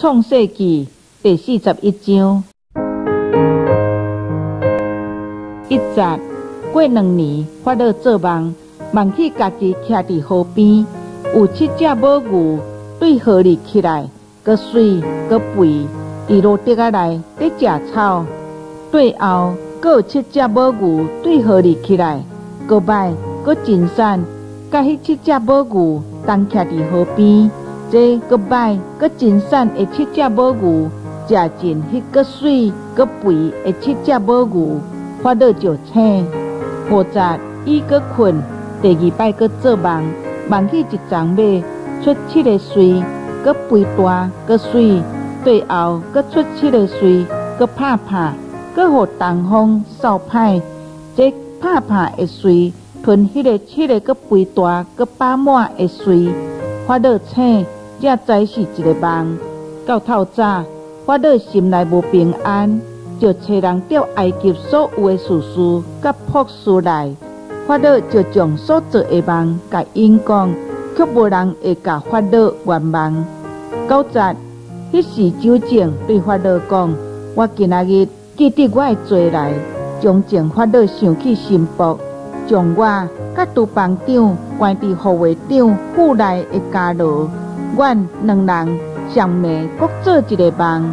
创世纪第四十一章，一节过两年，法老做梦，梦起家己徛伫河边，有七只母牛对河里起来，搁水搁肥，伫路底下来咧食草。对后，搁有七只母牛对河里起来，搁摆搁真散，甲迄七只母牛同徛伫河边。这个拜个真善的七只母牛，食尽迄个水个肥的七只母牛，发到就醒。或者伊个困，第二摆个做梦，梦起一丛马出七个水，个肥大个水，最后个出七个水，个拍拍，个互东风扫歹。这拍拍的水吞迄个七个个肥大个饱满的水，发到醒。才知是一个梦，到透早，法老心内无平安，就找人调埃及所有的事事甲博士来。法老就将所做的梦甲因讲，却无人会甲法老圆梦。九节，迄时酒政对法老讲：我今仔日记得我会做来，将前法老想起心腹，将我甲杜邦长关伫护卫长府内的家牢。阮两人相骂，各做一个梦，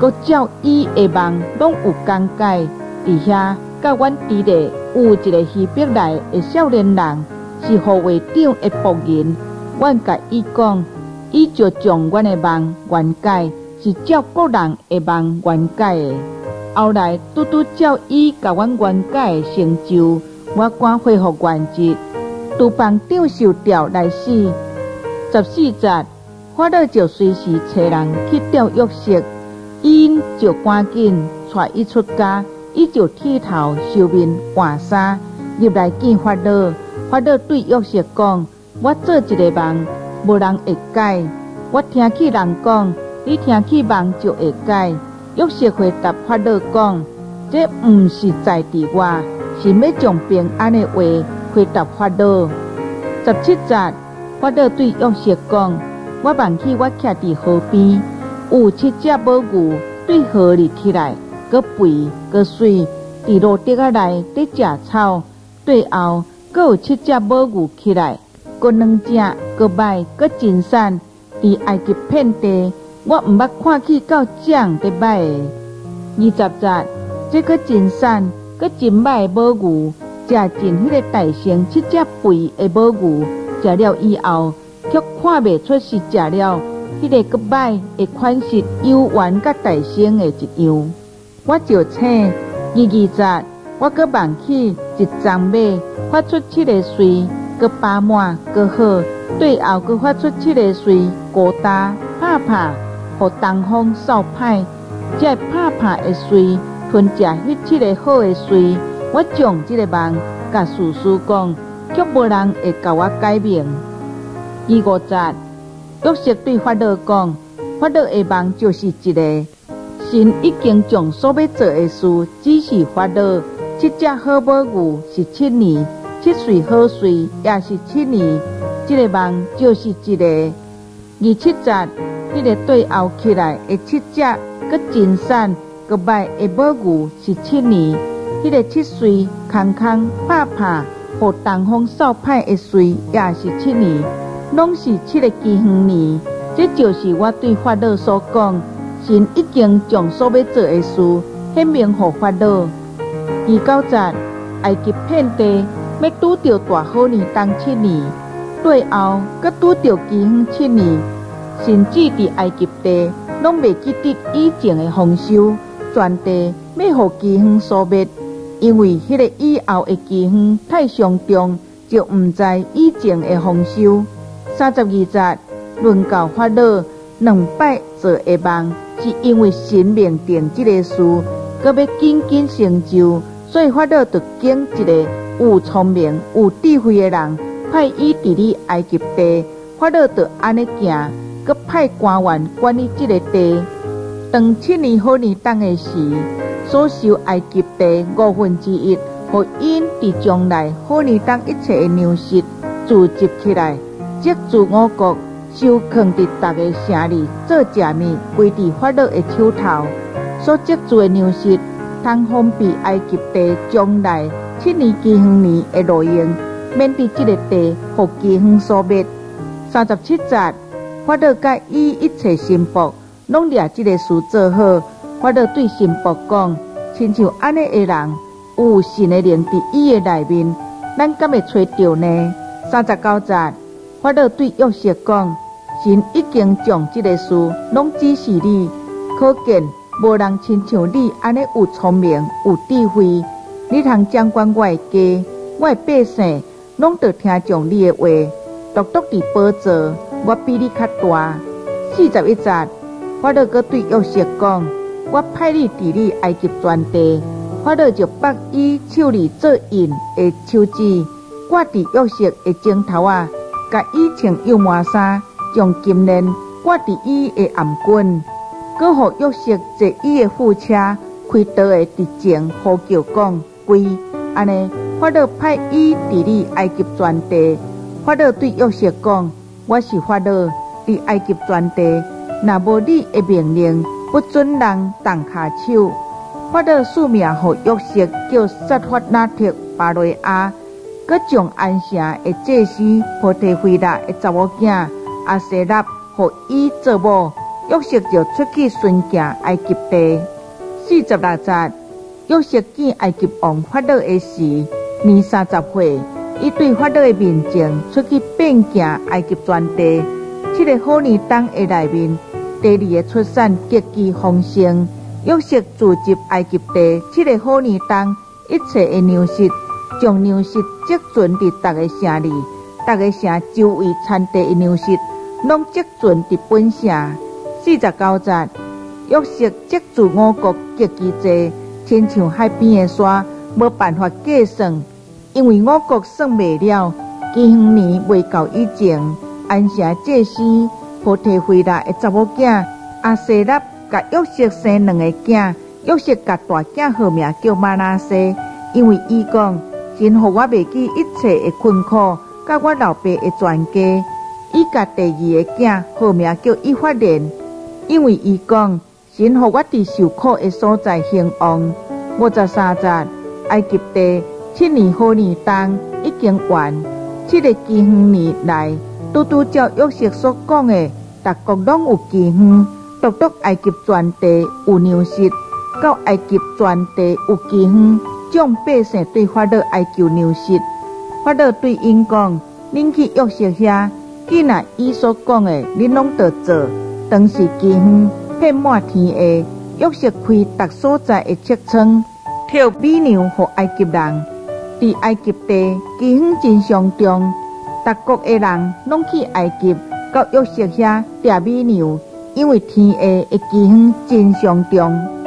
各照伊的梦拢有讲解。伫遐，甲阮弟弟有一个西北来的少年人，是护卫长的仆人。阮甲伊讲，伊就将阮的梦原解，是照各人的梦原解的。后来拄拄照伊甲阮原解的成就，我赶恢复原职，拄帮长受调来死。十四节。法老就随时找人去钓玉石，因就赶紧带伊出家，伊就剃头、修面、换衫，入来见法老。法老对玉石讲：“我做一个梦，无人会解。我听起人讲，你听起梦就会解。”玉石回答法老讲：“这毋是在地我，是要将平安的话回答法老。”十七节，法老对玉石讲。我梦起我徛伫河边，有七只母牛对河里起来，搁肥搁水，伫路底下来伫食草。对后，搁有七只母牛起来，搁两只，搁摆，搁真散。伫埃及遍地，我毋捌看起到这样的摆的。二十只，这个真散，搁真摆的母牛，食尽迄个大型七只肥的母牛，食了以后。却看未出是食了迄个个摆的款式，又圆甲大生的一样。我就请二二十，我搁梦起一张马发出七个水，搁饱满搁好，对后搁发出七个水，高大拍拍，互东风扫歹。这拍拍的水吞食迄七个好的水。我将这个梦甲叔叔讲，却无人会甲我改变。二五节，约瑟对法老讲：“法老的梦就是一个神已经将所要做的事指示法老。七只好母牛是七年，七岁好岁也是七年。这个梦就是一个二七节，迄个对后起来的七只，搁真散搁摆的母牛是七年。迄个七岁空空拍拍，和东风扫歹的岁也是七年。”拢是七个纪元年，这就是我对法老所讲，神已经将所要做的事显明给法老。二九节，埃及遍地要拄着大好年当七年，对后搁拄着纪元七年，甚至伫埃及地拢未记得以前的丰收，全地要互纪元所灭，因为迄个以后的纪元太上重，就毋知以前的丰收。三十二节论教法老两摆做一梦，是因为神命定这个事，搁要紧紧成就，所以法老就拣一个有聪明、有智慧的人，派伊治理埃及地。法老就安尼行，搁派官员管理这个地。当七年好年当的时，所收埃及地五分之一，互因伫将来好年当一切的粮食聚集起来。即自我国收藏伫逐个城里做食面，归伫法老的手头。所积聚的粮食，通方便埃及地将来七年饥荒年的路用，免伫即个地和饥荒所灭。三十七节，法老甲伊一切神仆，拢掠即个事做好。法老对神仆讲：亲像安尼的人，有神的灵伫伊的内面，咱敢会找着呢？三十九节，法老对约瑟讲：神已经将即个事拢指示你，可见。无人亲像你安尼有聪明有智慧，你通掌管我的家，我的百姓拢得听从你的话，独独伫宝座，我比你较大。四十一节，法老阁对约瑟讲：我派你治理埃及全地。法老就把伊手里做印的手指挂伫约瑟的肩头啊，甲伊穿油麻衫，将金链挂伫伊的颔棍。搁互约瑟坐伊的副车，开刀的直前呼叫讲归，安尼法老派伊治理埃及全地。法老对约瑟讲：我是法老，伫埃及全地，若无你的命令，不准人动下手。法老署名互约瑟叫撒法纳特巴雷阿，搁将安城的祭司菩提菲拉的查某囝阿西拉，互伊做某。约瑟就出去巡行埃及地，四十六节。约瑟见埃及王法老的时，年三十岁，伊对法老的面前出去遍行埃及全地。这个好年冬的内面，第二个出产极其丰盛。约瑟聚集埃及地，这个好年冬一切的粮食，将粮食积存伫逐个城里，逐个城周围产地的粮食，拢积存伫本城。四十九节，约瑟积聚五国极其多，亲像海边的沙，无办法计算。因为五国算未了，几荒年未到以前，安城祭司破提回来的查某囝阿西拉，甲约瑟生两个囝，约瑟甲大囝号名叫马拉西，因为伊讲，真互我袂记一切的困苦，甲我老爸的全家。伊甲第二个囝号名叫伊法莲。因为伊讲，神互我伫受苦的所在兴旺。五十三节，埃及地七年好年冬已经完，七个饥荒年来，拄拄照约瑟所讲的，逐国拢有饥荒，独独埃及全地有粮食，到埃及全地有饥荒，众百姓对法老哀求粮食。法老对因讲：恁去约瑟遐，既然伊所讲的，恁拢得做。当时饥荒遍满天下，约瑟开逐所在的车窗，挑米粮给埃及人。伫埃及地饥荒真上重，各国的人拢去埃及到约瑟遐掠米牛，因为天下的饥荒真上重。